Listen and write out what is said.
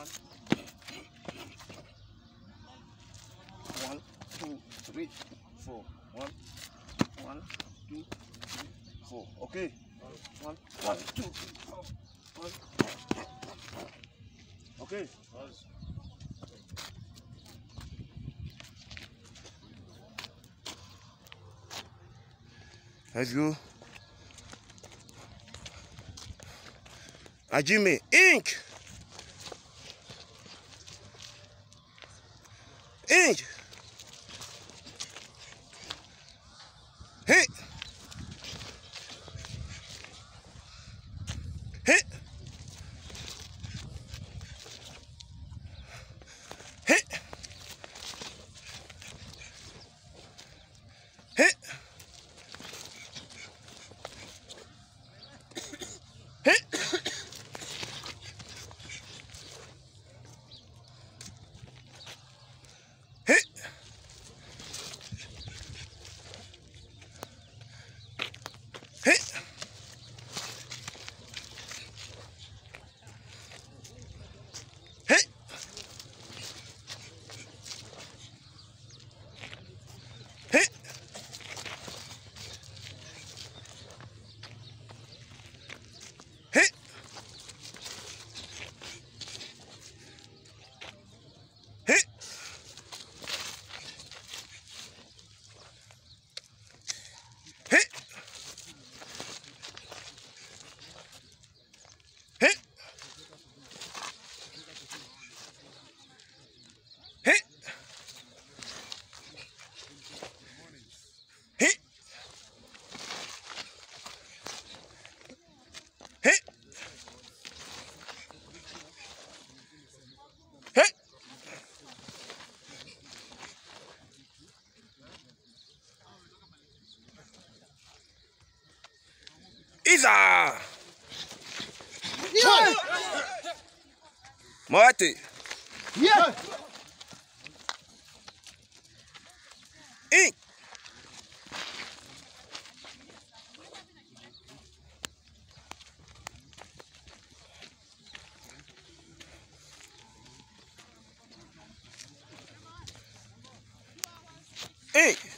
One, one, two, three, four. One, one, two, three, four. Okay. One, one, two, three, four. One. Okay. Let's go. Ajime ink. Índia. Isa! Yeah. Mate! Yeah! In! In!